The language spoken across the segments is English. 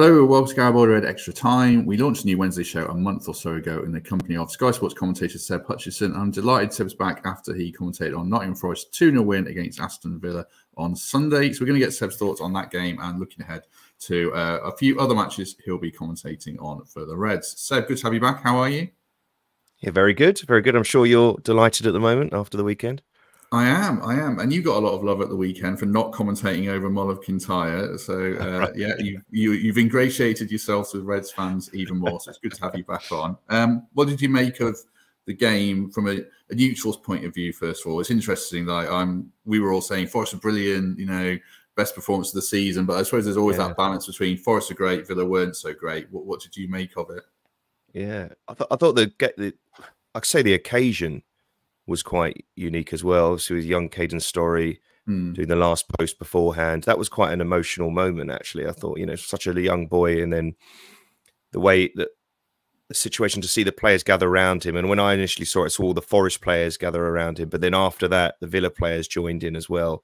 Hello, welcome to Garibaldi Red Extra Time. We launched a new Wednesday show a month or so ago in the company of Sky Sports commentator Seb Hutchinson. I'm delighted Seb's back after he commentated on Nottingham Forest 2 0 win against Aston Villa on Sunday. So we're going to get Seb's thoughts on that game and looking ahead to uh, a few other matches he'll be commentating on for the Reds. Seb, good to have you back. How are you? Yeah, very good. Very good. I'm sure you're delighted at the moment after the weekend. I am, I am, and you got a lot of love at the weekend for not commentating over Mull of Kintyre. So uh, yeah, you, you you've ingratiated yourselves with Reds fans even more. So it's good to have you back on. Um, what did you make of the game from a, a, neutral's point of view? First of all, it's interesting. Like I'm, we were all saying Forest are brilliant, you know, best performance of the season, but I suppose there's always yeah. that balance between Forest are great, Villa weren't so great. What, what did you make of it? Yeah, I, th- I thought the get the, I'd say the occasion was quite unique as well. So with young Caden Storey mm. doing the last post beforehand, that was quite an emotional moment. Actually, I thought you know such a young boy, and then the way that the situation to see the players gather around him. And when I initially saw it, saw all the Forest players gather around him, but then after that, the Villa players joined in as well.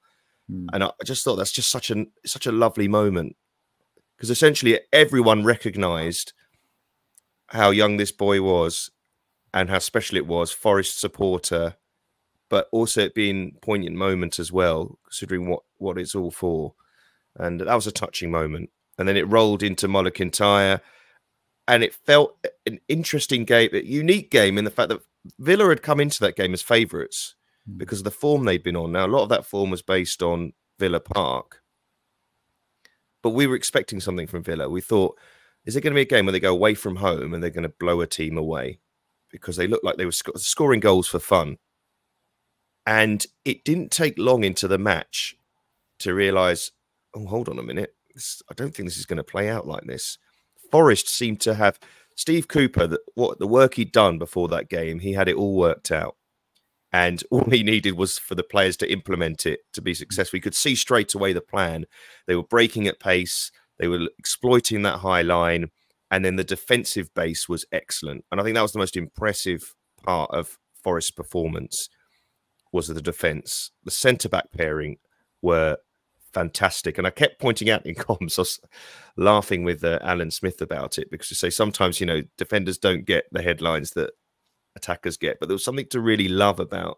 Mm. And I just thought that's just such an such a lovely moment because essentially everyone recognised how young this boy was and how special it was, Forest supporter, but also it being poignant moment as well, considering what what it's all for. And that was a touching moment. And then it rolled into Mull of Kintyre, and it felt an interesting game, a unique game in the fact that Villa had come into that game as favourites mm. because of the form they'd been on. Now, a lot of that form was based on Villa Park, but we were expecting something from Villa. We thought, is it going to be a game where they go away from home and they're going to blow a team away? Because they looked like they were sc- scoring goals for fun. And it didn't take long into the match to realize, oh, hold on a minute. This, I don't think this is going to play out like this. Forest seemed to have Steve Cooper, that what the work he'd done before that game, he had it all worked out. And all he needed was for the players to implement it to be successful. He could see straight away the plan. They were breaking at pace, they were exploiting that high line and then the defensive base was excellent. And I think that was the most impressive part of Forest's performance was the defense. The centre back pairing were fantastic. And I kept pointing out in comms, I was laughing with uh, Alan Smith about it because you say sometimes, you know, defenders don't get the headlines that attackers get, but there was something to really love about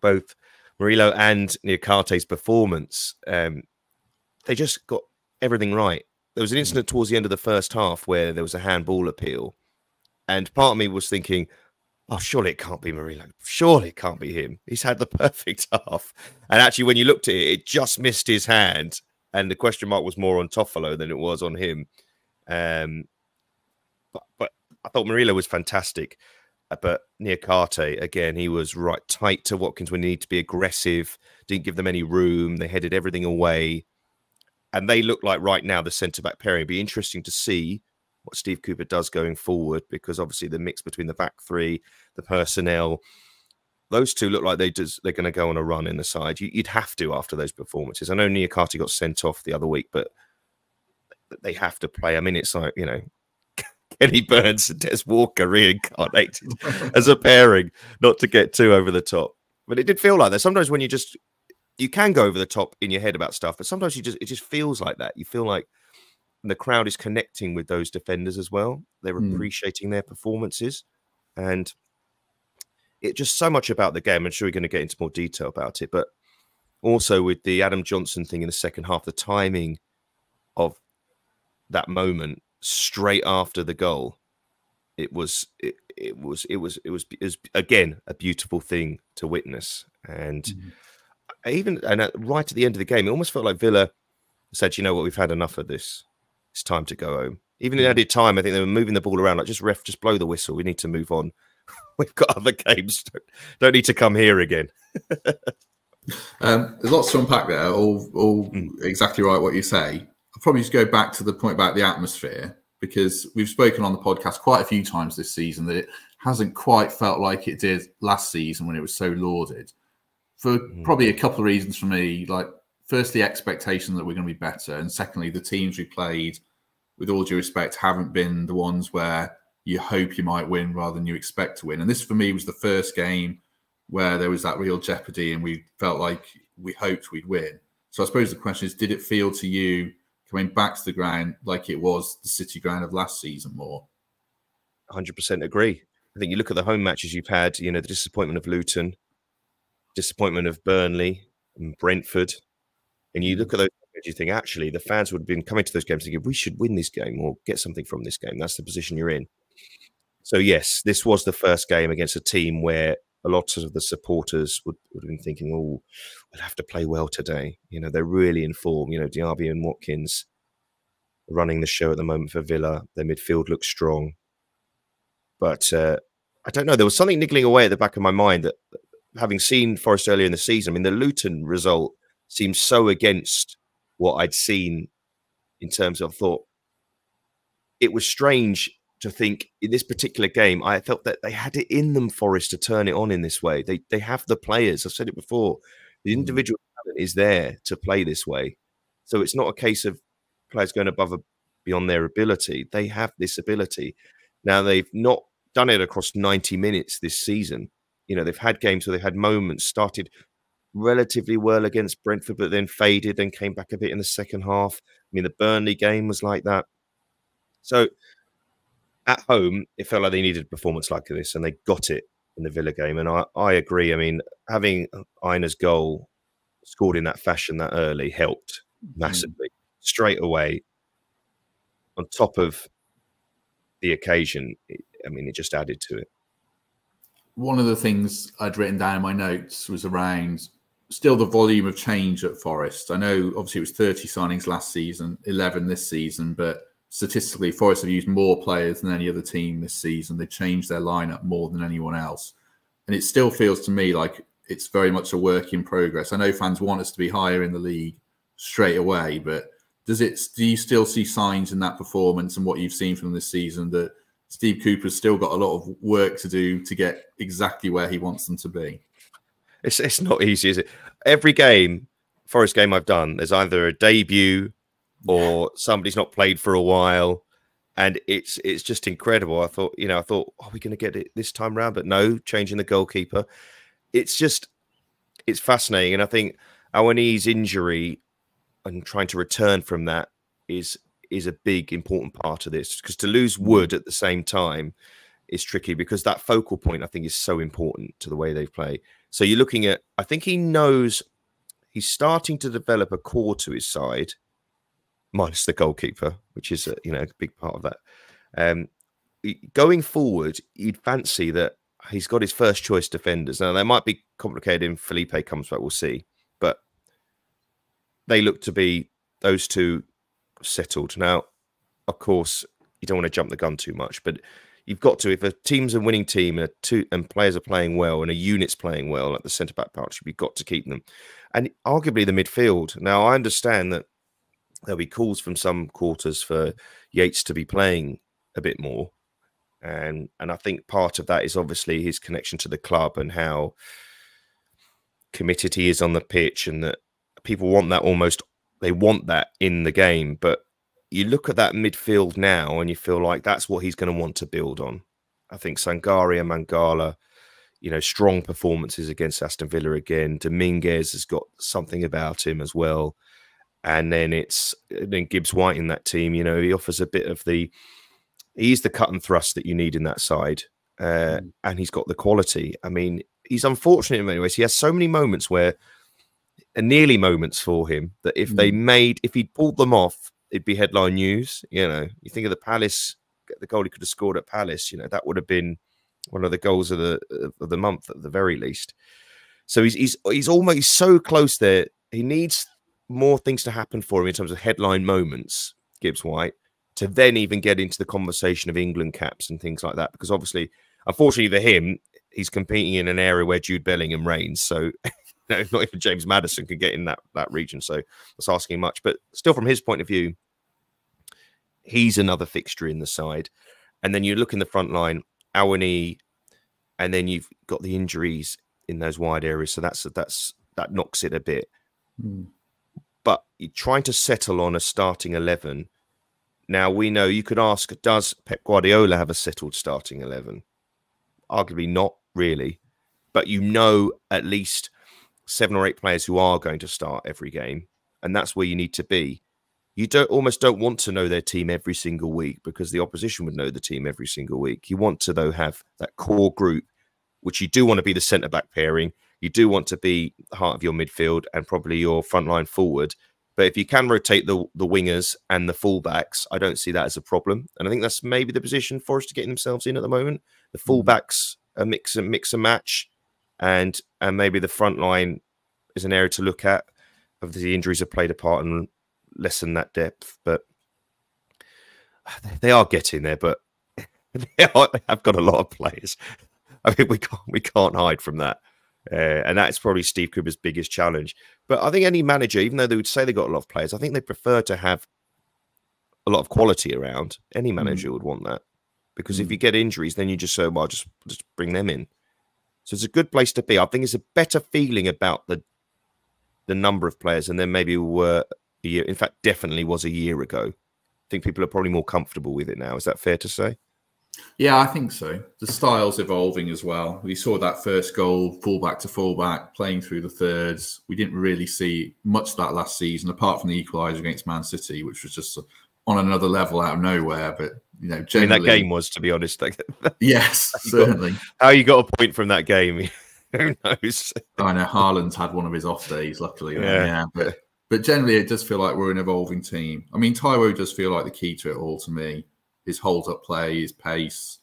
both Murillo and Niakhaté's performance. Um, they just got everything right. There was an incident towards the end of the first half where there was a handball appeal, and part of me was thinking, "Oh, surely it can't be Murillo. Surely it can't be him. He's had the perfect half." And actually, when you looked at it, it just missed his hand, and the question mark was more on Toffolo than it was on him. Um, but, but I thought Murillo was fantastic. Uh, but Niakhaté, again, he was right tight to Watkins when he needed to be aggressive, didn't give them any room. They headed everything away and they look like right now the centre back pairing. It'd be interesting to see what Steve Cooper does going forward because obviously the mix between the back three, the personnel, those two look like they just, they're going to go on a run in the side. You, would have to after those performances. I know Niakhaté got sent off the other week, but they have to play. I mean, it's like you know. Kenny Burns and Des Walker reincarnated as a pairing, not to get too over the top. But it did feel like that. Sometimes when you just you can go over the top in your head about stuff, but sometimes you just it just feels like that. You feel like the crowd is connecting with those defenders as well. They're mm. appreciating their performances, and it just so much about the game. I'm sure we're going to get into more detail about it, but also with the Adam Johnson thing in the second half, the timing of that moment straight after the goal, it was it, it was it was it was, it was again a beautiful thing to witness and. Mm even and at, right at the end of the game, it almost felt like Villa said, "You know what? We've had enough of this. It's time to go home." Even in added time, I think they were moving the ball around like, "Just ref, just blow the whistle. We need to move on. We've got other games. Don't, don't need to come here again." um, there's lots to unpack there. All, all mm. exactly right. What you say. I'll probably just go back to the point about the atmosphere because we've spoken on the podcast quite a few times this season that it hasn't quite felt like it did last season when it was so lauded for mm. probably a couple of reasons for me. Like, firstly, expectation that we're going to be better, and secondly, the teams we played, with all due respect, haven't been the ones where you hope you might win rather than you expect to win. And this, for me, was the first game where there was that real jeopardy, and we felt like we hoped we'd win. So I suppose the question is, did it feel to you coming back to the ground like it was the City ground of last season more. 100% agree. I think you look at the home matches you've had, you know, the disappointment of Luton, disappointment of Burnley and Brentford, and you look at those you think actually the fans would have been coming to those games thinking we should win this game or get something from this game. That's the position you're in. So yes, this was the first game against a team where a lot of the supporters would, would have been thinking, "Oh, we'll have to play well today." You know, they're really in form. You know, Diaby and Watkins running the show at the moment for Villa. Their midfield looks strong, but uh, I don't know. There was something niggling away at the back of my mind that, having seen Forest earlier in the season, I mean, the Luton result seems so against what I'd seen in terms of thought. It was strange to think in this particular game, I felt that they had it in them, Forest, to turn it on in this way. They they have the players. I've said it before. The mm. individual talent is there to play this way. So it's not a case of players going above a, beyond their ability. They have this ability. Now they've not done it across 90 minutes this season. You know, they've had games where they've had moments, started relatively well against Brentford, but then faded, then came back a bit in the second half. I mean, the Burnley game was like that. So at home, it felt like they needed a performance like this, and they got it in the Villa game. And I, I agree. I mean, having Aina's goal scored in that fashion that early helped mm-hmm. massively mm. straight away. On top of the occasion, I mean, it just added to it. One of the things I'd written down in my notes was around still the volume of change at Forest. I know obviously it was 30 signings last season, 11 this season, but statistically, Forest have used more players than any other team this season. They changed their lineup more than anyone else. And it still feels to me like it's very much a work in progress. I know fans want us to be higher in the league straight away, but does it do you still see signs in that performance and what you've seen from this season that Steve Cooper's still got a lot of work to do to get exactly where he wants them to be? It's it's not easy, is it? Every game, Forest game I've done, there's either a debut or somebody's not played for a while and it's it's just incredible. I thought, you know, I thought, are we going to get it this time round? But no, changing the goalkeeper. It's just it's fascinating, and I think Awoniyi's injury and trying to return from that is is a big important part of this because to lose mm. Wood at the same time is tricky because that focal point I think is so important to the way they play. So you're looking at I think he knows he's starting to develop a core to his side minus the goalkeeper, which is a, you know a big part of that. Um, going forward, you'd fancy that he's got his first choice defenders. Now they might be complicated if Felipe comes back. We'll see, but they look to be those two settled. Now, of course, you don't want to jump the gun too much, but you've got to if a team's a winning team and two and players are playing well and a unit's playing well at the centre back partnership, you've got to keep them. And arguably the midfield. Now I understand that there'll be calls from some quarters for Yates to be playing a bit more. And and I think part of that is obviously his connection to the club and how committed he is on the pitch and that people want that almost they want that in the game. But you look at that midfield now and you feel like that's what he's going to want to build on. I think Sangaré and Mangala, you know, strong performances against Aston Villa again. Dominguez has got something about him as well and then it's then Gibbs White in that team. You know, he offers a bit of the he's the cut and thrust that you need in that side, uh, mm. and he's got the quality. I mean, he's unfortunate in many ways. He has so many moments where, nearly moments for him that if mm. they made if he'd pulled them off, it'd be headline news. You know, you think of the Palace, the goal he could have scored at Palace. You know, that would have been one of the goals of the of the month at the very least. So he's he's he's almost so close there. He needs more things to happen for him in terms of headline moments, Gibbs White, to then even get into the conversation of England caps and things like that. Because obviously, unfortunately for him, he's competing in an area where Jude Bellingham reigns. So not even James Maddison can get in that, that region. So that's asking much. But still, from his point of view, he's another fixture in the side. And then you look in the front line, Awoniyi, and then you've got the injuries in those wide areas. So that's that's that knocks it a bit. Mm but you're trying to settle on a starting 11. Now, we know you could ask, does Pep Guardiola have a settled starting 11? Arguably not really, but you know at least seven or eight players who are going to start every game. And that's where you need to be. you don't almost don't want to know their team every single week because the opposition would know the team every single week. You want to though have that core group, which you do want to be the centre back pairing. You do want to be the heart of your midfield and probably your front line forward. But if you can rotate the the wingers and the fullbacks, I don't see that as a problem. And I think that's maybe the position Forest are getting themselves in at the moment. The mm. fullbacks a mix and mix and match, and and maybe the front line is an area to look at. Obviously, the injuries have played a part and lessen that depth, but they are getting there. But they, are, they have got a lot of players. I mean, we can't we can't hide from that. Uh, and that's probably Steve Cooper's biggest challenge. But I think any manager, even though they would say they got a lot of players, I think they prefer to have a lot of quality around. Any manager mm. would want that because mm. if you get injuries, then you just say, "Well, just just bring them in." So it's a good place to be. I think it's a better feeling about the the number of players, and then maybe were a year. In fact, definitely was a year ago. I think people are probably more comfortable with it now. Is that fair to say? Yeah, I think so. The style's evolving as well. We saw that first goal, fullback to fullback, playing through the thirds. We didn't really see much that last season, apart from the equaliser against Man City, which was just on another level out of nowhere. But you know, generally, I mean, that game was, to be honest. Like, yes, certainly. Got, how you got a point from that game? Who knows? I know Haaland's had one of his off days, luckily. Yeah, yeah but but generally, it does feel like we're an evolving team. I mean, Taiwo does feel like the key to it all to me his hold up play, his pace.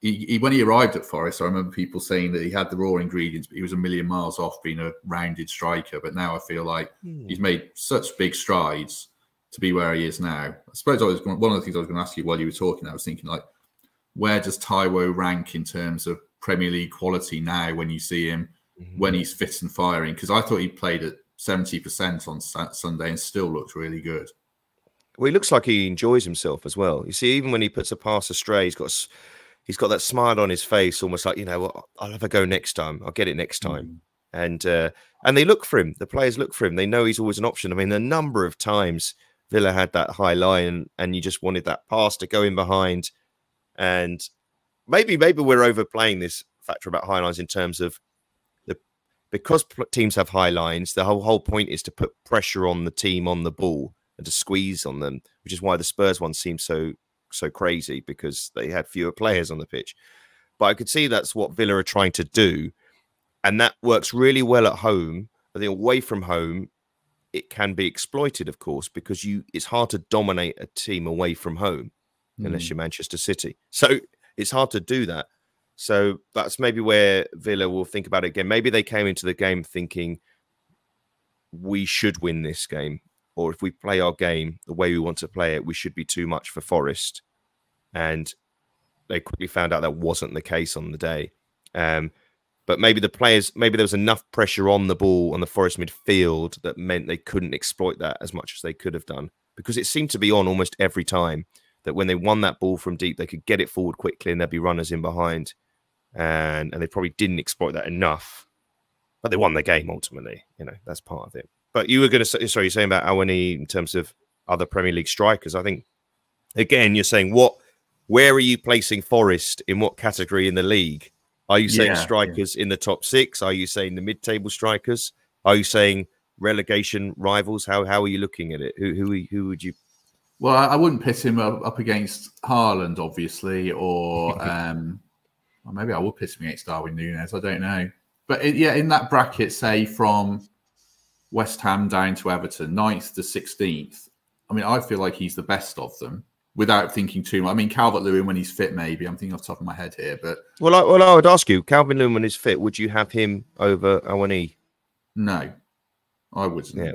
He, he, when he arrived at Forest, I remember people saying that he had the raw ingredients, but he was a million miles off being a rounded striker. But now I feel like hmm. he's made such big strides to be where he is now. I suppose I was going, one of the things I was going to ask you while you were talking. I was thinking like, where does Taiwo rank in terms of Premier League quality now? When you see him, mm-hmm. when he's fit and firing, because I thought he played at seventy percent on Sunday and still looked really good. Well, he looks like he enjoys himself as well. You see, even when he puts a pass astray, he's got he's got that smile on his face, almost like you know, I'll have a go next time. I'll get it next time. Mm. And uh, and they look for him. The players look for him. They know he's always an option. I mean, the number of times Villa had that high line, and you just wanted that pass to go in behind. And maybe maybe we're overplaying this factor about high lines in terms of the because teams have high lines. The whole whole point is to put pressure on the team on the ball and to squeeze on them, which is why the Spurs one seemed so so crazy because they had fewer players on the pitch. But I could see that's what Villa are trying to do, and that works really well at home. I think away from home, it can be exploited, of course, because you it's hard to dominate a team away from home mm. unless you're Manchester City. So it's hard to do that. So that's maybe where Villa will think about it again. Maybe they came into the game thinking we should win this game or if we play our game the way we want to play it, we should be too much for Forest. And they quickly found out that wasn't the case on the day. Um, but maybe the players, maybe there was enough pressure on the ball on the Forest midfield that meant they couldn't exploit that as much as they could have done because it seemed to be on almost every time that when they won that ball from deep, they could get it forward quickly and there'd be runners in behind. And, and they probably didn't exploit that enough, but they won the game ultimately. You know, that's part of it. But you were going to say, sorry, you're saying about Awoniyi in terms of other Premier League strikers. I think, again, you're saying what, where are you placing Forest in what category in the league? Are you saying yeah, strikers yeah. in the top six? Are you saying the mid-table strikers? Are you saying relegation rivals? How how are you looking at it? Who who who would you? Well, I wouldn't pit him up against Haaland, obviously, or um, or maybe I would pit him against Darwin Nunez. I don't know, but it, yeah, in that bracket, say from West Ham down to Everton, 9th to 16th. I mean, I feel like he's the best of them without thinking too much. I mean, Calvert Lewin when he's fit, maybe. I'm thinking off the top of my head here, but well, I, well, I would ask you, Calvin Lewin when he's fit, would you have him over Awoniyi? No, I wouldn't. Yeah.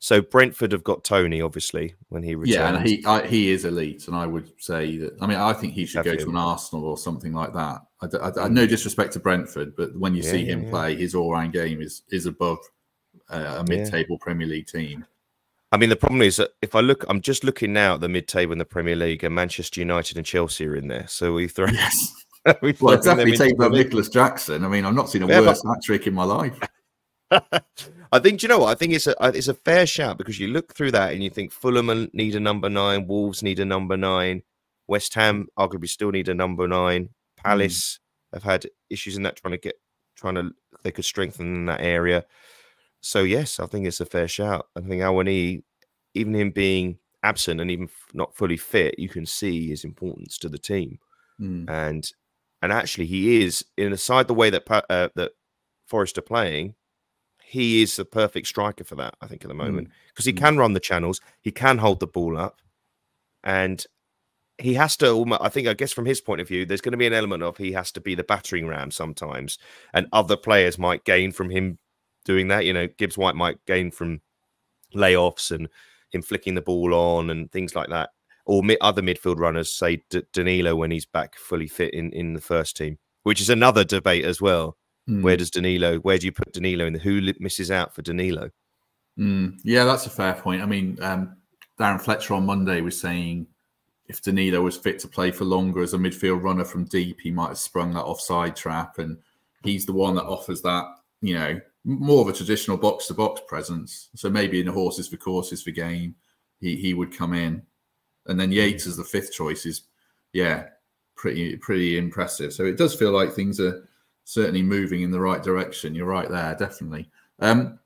So Brentford have got Toney, obviously, when he returns. Yeah, and he I, he is elite, and I would say that. I mean, I think he should have go him. to an Arsenal or something like that. I, I, I, no disrespect to Brentford, but when you yeah, see him yeah. play, his all-round game is is above uh, a mid-table yeah. Premier League team. I mean, the problem is that if I look, I'm just looking now at the mid-table in the Premier League, and Manchester United and Chelsea are in there. So we throw. Yes. we well, definitely take up Nicolas Jackson. I mean, I've not seen a yeah, worse but... hat trick in my life. I think you know what I think it's a it's a fair shout because you look through that and you think Fulham need a number nine, Wolves need a number nine, West Ham arguably still need a number nine, Palace mm. have had issues in that trying to get trying to they could strengthen that area. So yes, I think it's a fair shout. I think Awoniyi even him being absent and even not fully fit, you can see his importance to the team. Mm. And and actually, he is in aside the way that uh, that Forest are playing, he is the perfect striker for that. I think at the moment because mm. he mm. can run the channels, he can hold the ball up, and he has to. I think, I guess, from his point of view, there's going to be an element of he has to be the battering ram sometimes, and other players might gain from him doing that. You know, Gibbs White might gain from layoffs and him flicking the ball on and things like that. Or other midfield runners, say D- Danilo when he's back fully fit in, in the first team, which is another debate as well. Mm. Where does Danilo? Where do you put Danilo? And who misses out for Danilo? Mm. Yeah, that's a fair point. I mean, um, Darren Fletcher on Monday was saying if Danilo was fit to play for longer as a midfield runner from deep, he might have sprung that offside trap, and he's the one that offers that, you know, more of a traditional box to box presence. So maybe in the horses for courses for game, he he would come in, and then Yates as the fifth choice is, yeah, pretty pretty impressive. So it does feel like things are certainly moving in the right direction. You're right there, definitely. Um,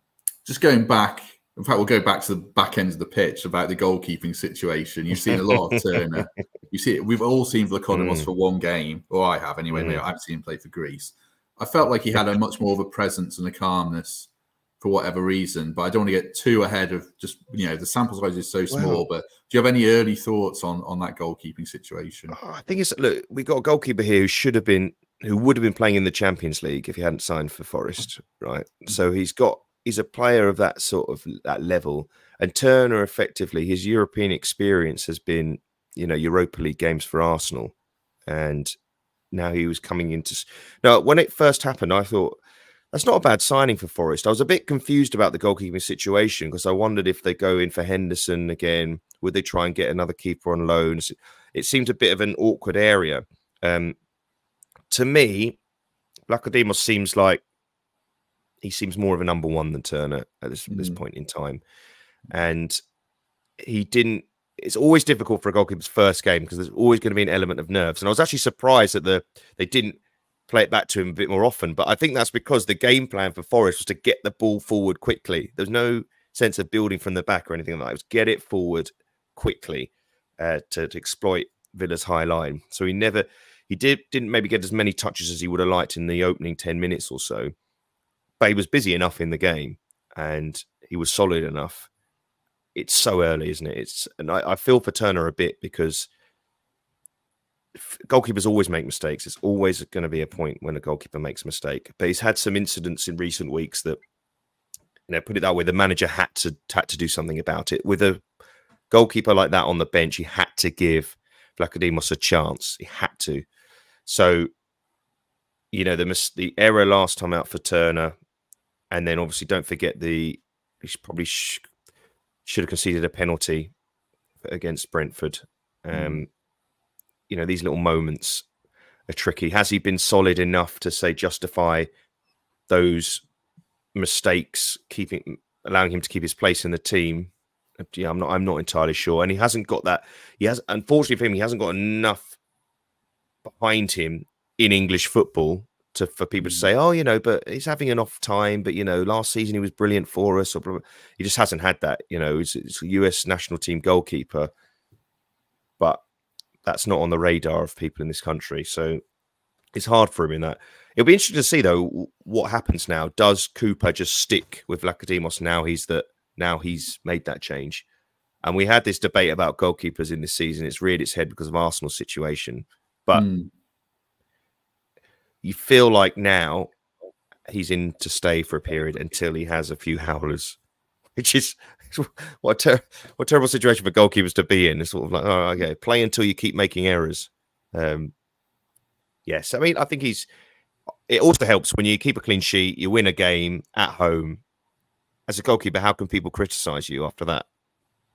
just going back, in fact, we'll go back to the back end of the pitch about the goalkeeping situation. You've seen a lot of Turner. You see, it. we've all seen Vlachodimos mm. for one game, or I have anyway. Mm. I haven't seen him play for Greece. I felt like he had a much more of a presence and a calmness for whatever reason. But I don't want to get too ahead of just you know the sample size is so small. But do you have any early thoughts on on that goalkeeping situation? Oh, I think it's look, we got a goalkeeper here who should have been who would have been playing in the Champions League if he hadn't signed for Forest, right? Mm. So he's got he's a player of that sort of that level. And Turner, effectively, his European experience has been, you know, Europa League games for Arsenal, and now he was coming into. Now, when it first happened, I thought that's not a bad signing for Forest. I was a bit confused about the goalkeeping situation because I wondered if they go in for Henderson again, would they try and get another keeper on loans? It seemed a bit of an awkward area. Um, to me, Vlachodimos seems like he seems more of a number one than Turner at this, mm. this point in time, and he didn't it's always difficult for a goalkeeper's first game because there's always going to be an element of nerves. And I was actually surprised that the they didn't play it back to him a bit more often. But I think that's because the game plan for Forest was to get the ball forward quickly. There's no sense of building from the back or anything like that. It was get it forward quickly uh, to, to exploit Villa's high line. So he never he did didn't maybe get as many touches as he would have liked in the opening 10 minutes or so. But he was busy enough in the game and he was solid enough it's so early, isn't it? It's and I, I feel for Turner a bit because goalkeepers always make mistakes. It's always going to be a point when a goalkeeper makes a mistake. But he's had some incidents in recent weeks that, you know, put it that way, the manager had to had to do something about it. With a goalkeeper like that on the bench, he had to give Vlachodimos a chance. He had to. So, you know, the the error last time out for Turner, and then obviously don't forget the he's probably should have conceded a penalty against Brentford. Um, mm. You know, these little moments are tricky. Has he been solid enough to say justify those mistakes, keeping allowing him to keep his place in the team? Yeah, I'm not. I'm not entirely sure. And he hasn't got that. He has, unfortunately for him, he hasn't got enough behind him in English football to for people to mm. say, oh, you know, but he's having an off time. But you know, last season he was brilliant for us. Or he just hasn't had that. You know, he's, he's a US national team goalkeeper, but that's not on the radar of people in this country. So it's hard for him in that. It'll be interesting to see though what happens now. Does Cooper just stick with Vlachodimos now? He's that now he's made that change. And we had this debate about goalkeepers in this season. It's reared its head because of Arsenal's situation. But mm you feel like now he's in to stay for a period until he has a few howlers, which is what ter- what a terrible situation for goalkeepers to be in. It's sort of like, oh, okay, play until you keep making errors. Um, yes, I mean, I think he's. It also helps when you keep a clean sheet, you win a game at home. As a goalkeeper, how can people criticize you after that?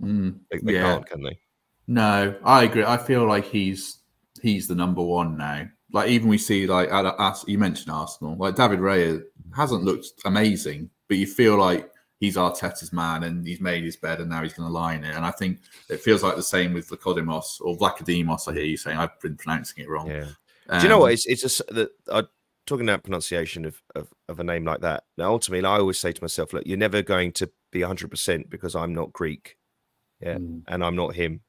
Mm, they, they yeah. can't, can they? No, I agree. I feel like he's he's the number one now like even we see like us you mentioned Arsenal, like David Raya hasn't looked amazing, but you feel like he's Arteta's man and he's made his bed and now he's going to lie in it. And I think it feels like the same with Vlachodimos or Vlachodimos. I hear you saying I've been pronouncing it wrong. Yeah. Um, Do you know what? It's it's just that I talking about pronunciation of, of, of a name like that. Now, ultimately, I always say to myself, look, you're never going to be 100 percent because I'm not Greek. yeah, mm. and I'm not him.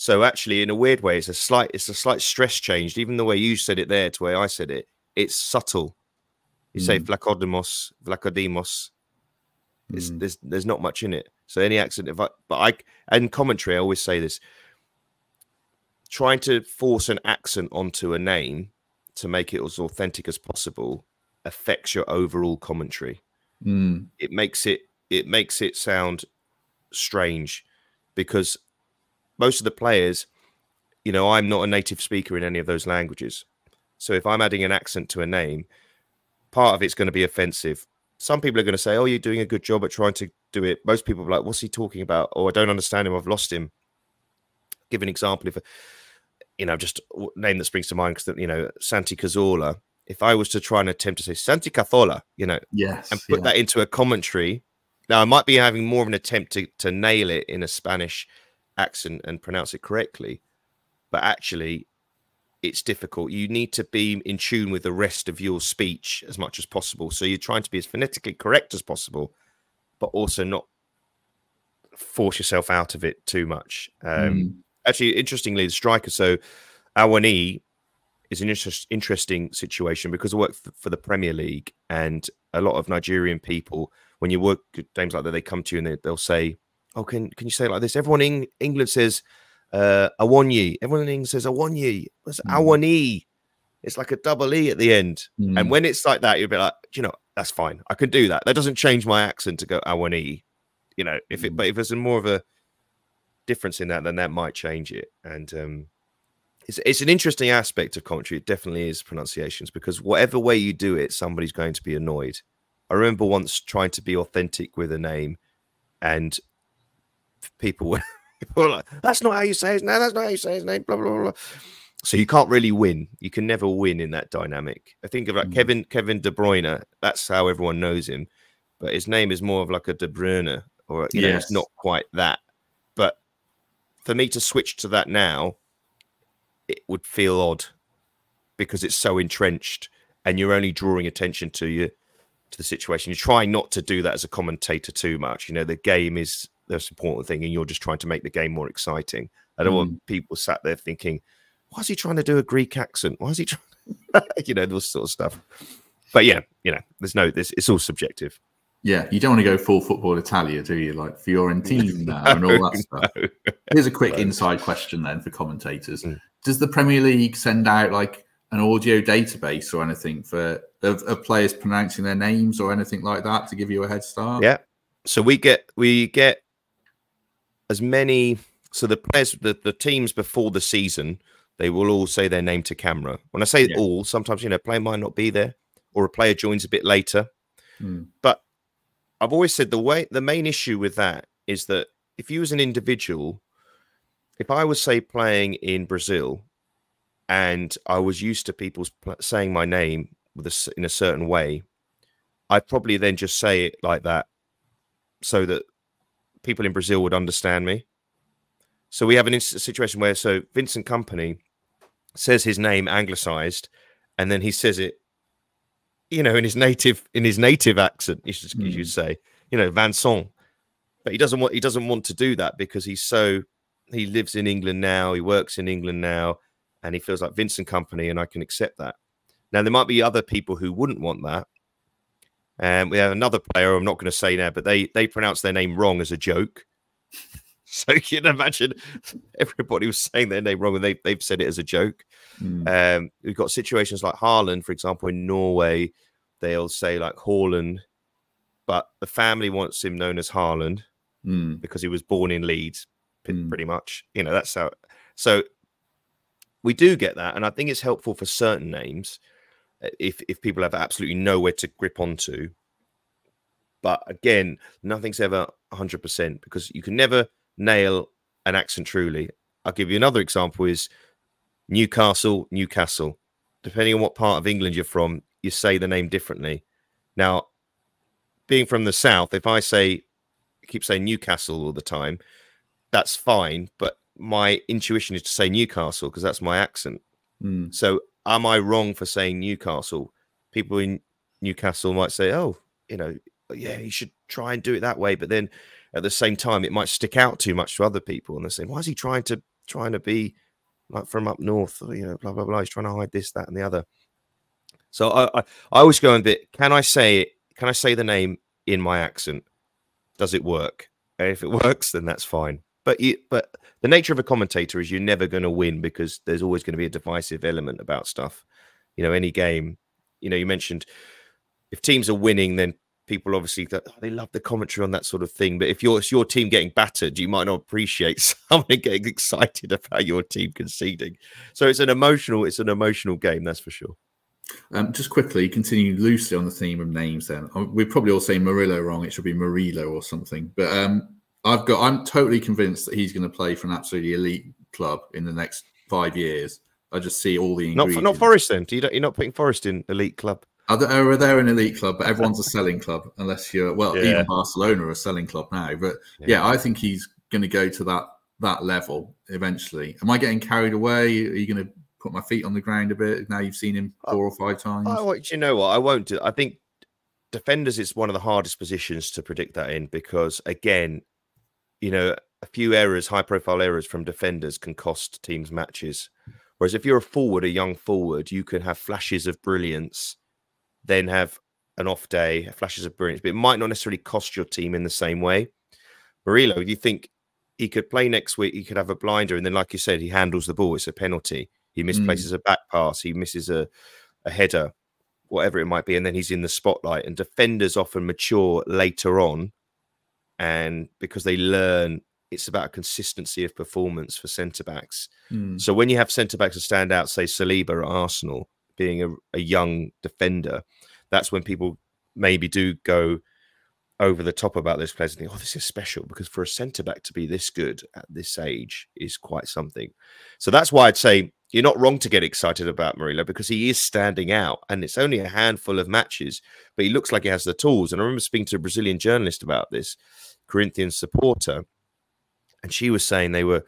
So actually, in a weird way, it's a slight it's a slight stress change. Even the way you said it there to the way I said it, it's subtle. You mm. say Vlachodimos, Vlachodimos. It's, mm. There's there's not much in it. So any accent, if I but I and commentary, I always say this: trying to force an accent onto a name to make it as authentic as possible affects your overall commentary. Mm. It makes it it makes it sound strange because most of the players, you know, I'm not a native speaker in any of those languages. So if I'm adding an accent to a name, part of it's going to be offensive. Some people are going to say, "Oh, you're doing a good job at trying to do it." Most people are like, "What's he talking about?" Or oh, "I don't understand him. I've lost him." Give an example. If you know, just name that springs to mind because you know Santi Cazorla. If I was to try and attempt to say Santi Cazorla, you know, yes, and put yeah. that into a commentary, now I might be having more of an attempt to to nail it in a Spanish accent and pronounce it correctly, but actually, it's difficult. You need to be in tune with the rest of your speech as much as possible. So you're trying to be as phonetically correct as possible, but also not force yourself out of it too much. Um, mm. Actually, interestingly, the striker, so Awoniyi is an inter- interesting situation because I work for the Premier League and a lot of Nigerian people, when you work games like that, they come to you and they, they'll say, Oh, can, can you say it like this? Everyone in England says uh, Awonyi. Everyone in England says Awonyi. It's mm. Awani. It's like a double E at the end. Mm. And when it's like that, you'll be like, you know, that's fine. I can do that. That doesn't change my accent to go Awani. You know, if it, mm. but if there's more of a difference in that, then that might change it. And um, it's it's an interesting aspect of commentary. It definitely is pronunciations because whatever way you do it, somebody's going to be annoyed. I remember once trying to be authentic with a name, and people were People are like, that's not how you say his name. That's not how you say his name. Blah blah blah. So you can't really win. You can never win in that dynamic. I think of like mm. Kevin Kevin De Bruyne. That's how everyone knows him, but his name is more of like a De Bruyne, or you yes. know, it's not quite that. But for me to switch to that now, it would feel odd because it's so entrenched, and you're only drawing attention to you to the situation. You're trying not to do that as a commentator too much. You know, the game is most important thing, and you're just trying to make the game more exciting. I don't mm. want people sat there thinking, "Why is he trying to do a Greek accent? Why is he trying?" you know, this sort of stuff. But yeah, you know, there's no this. It's all subjective. Yeah, you don't want to go full football Italia, do you? Like Fiorentina no, and all that stuff. No. Here's a quick inside question then for commentators: mm. Does the Premier League send out like an audio database or anything for of, of, players pronouncing their names or anything like that to give you a head start? Yeah. So we get we get as many so the players the, the teams before the season they will all say their name to camera when i say yeah. all sometimes you know a player might not be there or a player joins a bit later mm. but i've always said the way the main issue with that is that if you as an individual if i was say playing in brazil and i was used to people saying my name with a, in a certain way i'd probably then just say it like that so that people in Brazil would understand me. So we have an situation where so Vincent Kompany says his name anglicized, and then he says it, you know, in his native in his native accent. You should, mm. you should say, you know, Vincent, but he doesn't want he doesn't want to do that because he's so he lives in England now, he works in England now, and he feels like Vincent Kompany, and I can accept that. Now there might be other people who wouldn't want that, um, we have another player I'm not going to say now, but they they pronounce their name wrong as a joke. so you can imagine everybody was saying their name wrong and they, they've said it as a joke. Mm. Um, we've got situations like Haaland, for example, in Norway, they'll say like Haaland, but the family wants him known as Haaland mm. because he was born in Leeds, mm. pretty much. You know, that's how. So we do get that. And I think it's helpful for certain names if if people have absolutely nowhere to grip onto. But again, nothing's ever 100% because you can never nail an accent truly. I'll give you another example is Newcastle, Newcastle. Depending on what part of England you're from, you say the name differently. Now, being from the south, if I say keep saying Newcastle all the time, that's fine. But my intuition is to say Newcastle because that's my accent. Mm. So am I wrong for saying Newcastle? People in Newcastle might say, oh, you know, oh, yeah, you should try and do it that way. But then at the same time, it might stick out too much to other people, and they're saying, "Why is he trying to trying to be like from up north? You know, blah blah blah. He's trying to hide this, that, and the other." So I, I, I always go a bit. Can I say it? Can I say the name in my accent? Does it work? If it works, then that's fine. But you, but the nature of a commentator is you're never going to win because there's always going to be a divisive element about stuff. You know, any game. You know, you mentioned if teams are winning, then people obviously that oh, they love the commentary on that sort of thing. But if your it's your team getting battered, you might not appreciate someone getting excited about your team conceding. So it's an emotional, it's an emotional game, that's for sure. Um, just quickly, continue loosely on the theme of names. Then um, we're probably all saying Murillo wrong. It should be Murillo or something. But um, I've got. I'm totally convinced that he's going to play for an absolutely elite club in the next five years. I just see all the not not Forest. Then you you're not putting Forest in elite club. Are they, oh, are an elite club? But everyone's a selling club, unless you're well, yeah. even Barcelona are a selling club now. But yeah, yeah I think he's going to go to that that level eventually. Am I getting carried away? Are you going to put my feet on the ground a bit. Now you've seen him four or five times. Oh, you know what? I won't do. I think defenders is one of the hardest positions to predict that in because again, you know, a few errors, high profile errors from defenders can cost teams matches. Whereas if you're a forward, a young forward, you can have flashes of brilliance, then have an off day, flashes of brilliance, but it might not necessarily cost your team in the same way. Murillo, you think he could play next week, he could have a blinder, and then, like you said, he handles the ball, it's a penalty. He misplaces mm. a back pass. He misses a, a header, whatever it might be, and then he's in the spotlight. And defenders often mature later on, and because they learn, it's about consistency of performance for centre backs. Mm. So when you have centre backs who stand out, say Saliba at Arsenal, being a, a young defender, that's when people maybe do go over the top about those players and think, oh, this is special because for a centre back to be this good at this age is quite something. So that's why I'd say you're not wrong to get excited about Murillo because he is standing out and it's only a handful of matches, but he looks like he has the tools. And I remember speaking to a Brazilian journalist about this, Corinthians supporter, and she was saying they were,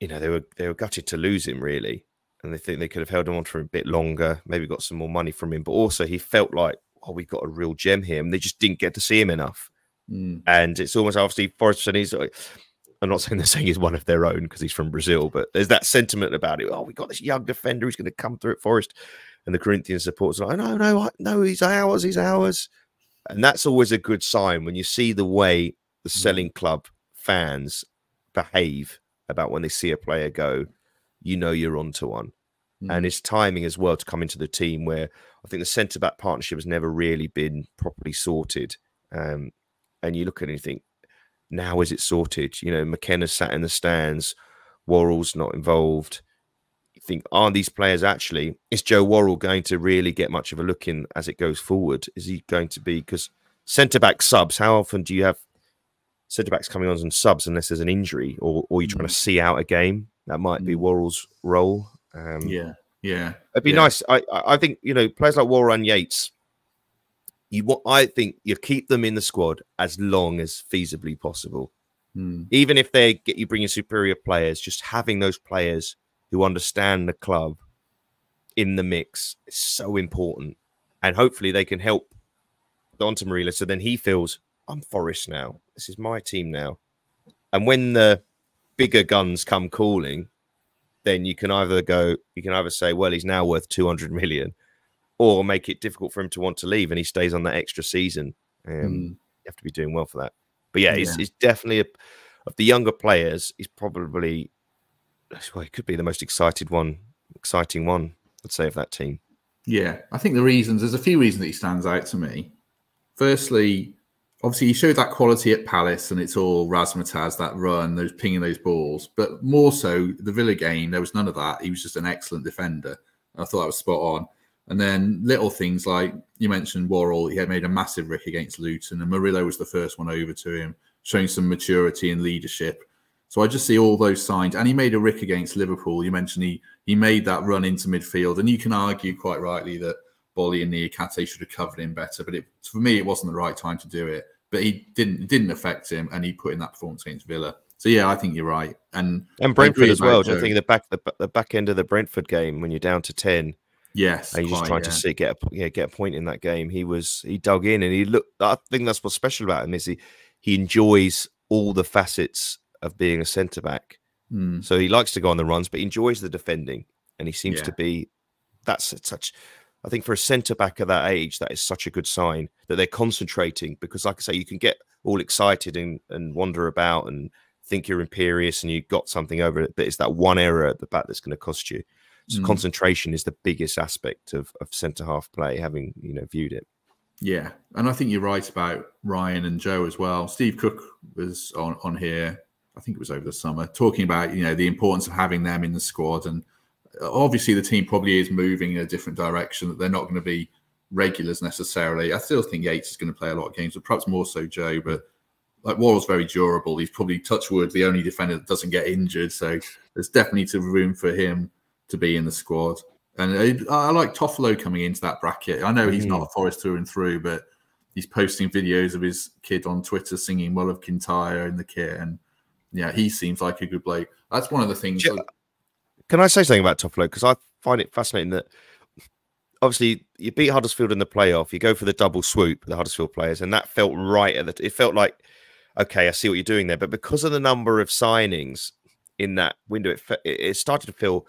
you know, they were they were gutted to lose him really. And they think they could have held him on for a bit longer, maybe got some more money from him. But also he felt like, oh, we got a real gem here. And they just didn't get to see him enough. Mm. And it's almost obviously Forest and he's like I'm not saying they're saying he's one of their own because he's from Brazil, but there's that sentiment about it. Oh, we got this young defender who's going to come through at Forest, and the Corinthians supporters are like, no, no, no, he's ours, he's ours, and that's always a good sign when you see the way the mm. selling club fans behave about when they see a player go. You know you're onto one, mm. and his timing as well to come into the team where I think the centre back partnership has never really been properly sorted. Um, and you look at it and you think now is it sorted? You know, McKenna sat in the stands, Worrall's not involved. You think, are these players actually? Is Joe Worrall going to really get much of a look in as it goes forward? Is he going to be because centre back subs? How often do you have centre backs coming on and subs unless there's an injury or or you're trying to mm. see out a game? That might be mm. Worrall's role. Um, yeah, yeah, it'd be yeah. nice. I I think you know players like Worrall and Yates you want I think you keep them in the squad as long as feasibly possible. Hmm. Even if they get you bring in superior players, just having those players who understand the club in the mix is so important. And hopefully they can help Dante Murillo so then he feels I'm Forest now. This is my team now. And when the bigger guns come calling, then you can either go, you can either say, well, he's now worth 200 million, or make it difficult for him to want to leave and he stays on that extra season. Um, mm. You have to be doing well for that. But yeah, yeah. He's, he's, definitely a, of the younger players. He's probably well, he could be the most excited one, exciting one. I'd say of that team. Yeah, I think the reasons there's a few reasons that he stands out to me. Firstly, obviously he showed that quality at Palace, and it's all Razzmatazz that run, those pinging those balls. But more so, the Villa game, there was none of that. He was just an excellent defender. I thought that was spot on. And then little things like you mentioned Worrall, he had made a massive rick against Luton, and Murillo was the first one over to him, showing some maturity and leadership. So I just see all those signs. And he made a rick against Liverpool. You mentioned he he made that run into midfield, and you can argue quite rightly that Boly and Niakhaté should have covered him better. But it, for me, it wasn't the right time to do it. But he didn't didn't affect him, and he put in that performance against Villa. So yeah, I think you're right. And and Brentford as well. You think the back the, the back end of the Brentford game when you're down to ten? Yes, and he's just trying yeah. to see get a yeah get a point in that game. He was he dug in and he looked. I think that's what's special about him is he he enjoys all the facets of being a centre back. Mm. So he likes to go on the runs, but he enjoys the defending, and he seems Yeah. to be. That's such. I think for a centre back of that age, that is such a good sign that they're concentrating because, like I say, you can get all excited and, and wander about and think you're imperious and you've got something over it, but it's that one error at the back that's going to cost you. So Mm. concentration is the biggest aspect of, of centre half play, having you know viewed it. Yeah, and I think you're right about Ryan and Joe as well. Steve Cook was on on here. I think it was over the summer talking about you know the importance of having them in the squad, and obviously the team probably is moving in a different direction. That they're not going to be regulars necessarily. I still think Yates is going to play a lot of games, but perhaps more so Joe. But like Worrall's very durable. He's probably touchwood the only defender that doesn't get injured. So there's definitely to room for him to be in the squad. And uh, I, I like Toffolo coming into that bracket. I know he's not mm-hmm. a Forest through and through, but he's posting videos of his kid on Twitter singing "Mull of Kintyre" in the kit, and yeah, he seems like a good bloke. That's one of the things. Can I say something about Toffolo? Because I find it fascinating that obviously you beat Huddersfield in the playoff, you go for the double swoop, the Huddersfield players, and that felt right at the. It felt like, okay, I see what you're doing there, but because of the number of signings in that window, it it started to feel.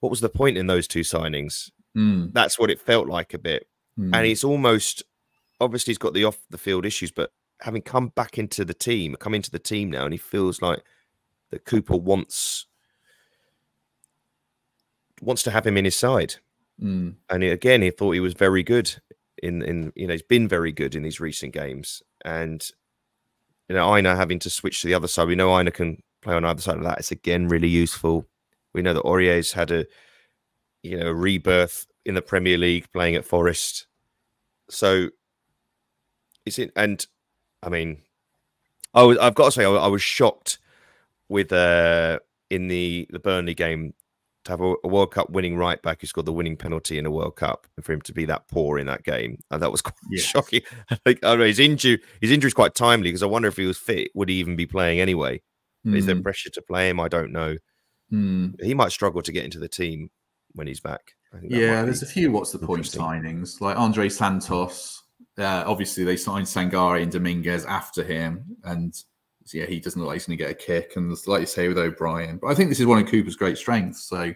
What was the point in those two signings? Mm, That's what it felt like a bit, mm, and he's almost obviously he's got the off the field issues, but having come back into the team, come into the team now, and he feels like that Cooper wants wants to have him in his side. mm, And again, he thought he was very good in in you know he's been very good in these recent games. And you know, Aina having to switch to the other side, we know Aina can play on either side of that. It's again really useful. We know that Aurier's had a you know a rebirth in the Premier League playing at Forest. So it's in and I mean I was, I've got to say I, I was shocked with uh in the the Burnley game to have a, a World Cup winning right back who scored the winning penalty in a World Cup, and for him to be that poor in that game, and that was quite Yes. shocking. like, I his injury, his injury is quite timely because I wonder if he was fit, would he even be playing anyway? Is there mm, pressure to play him? I don't know. mm. He might struggle to get into the team when he's back. I think that Yeah, there's a few what's the point signings like Andrey Santos. Uh, obviously, they signed Sangaré and Dominguez after him, and yeah, he doesn't look like he's going to get a kick. And like you say with O'Brien, but I think this is one of Cooper's great strengths. So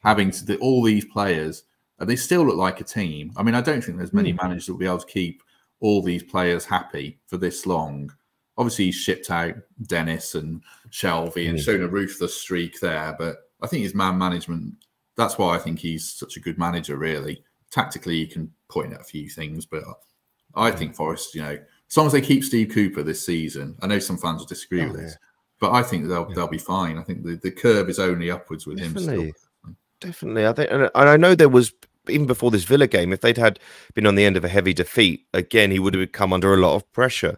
having to all these players, and they still look like a team. I mean, I don't think there's many hmm. managers that will be able to keep all these players happy for this long. Obviously, he's shipped out Dennis and Shelvey and Mm. shown a ruthless streak there, but I think his man management. That's why I think he's such a good manager. Really, tactically, he can point at a few things, but I hmm. think Forest, you know, as long as they keep Steve Cooper this season, I know some fans will disagree Oh, with this, but I think they'll they'll be fine. I think the, the curve is only upwards with him Definitely. still. Definitely, I think, and I know there was even before this Villa game. If they'd had been on the end of a heavy defeat again, he would have come under a lot of pressure.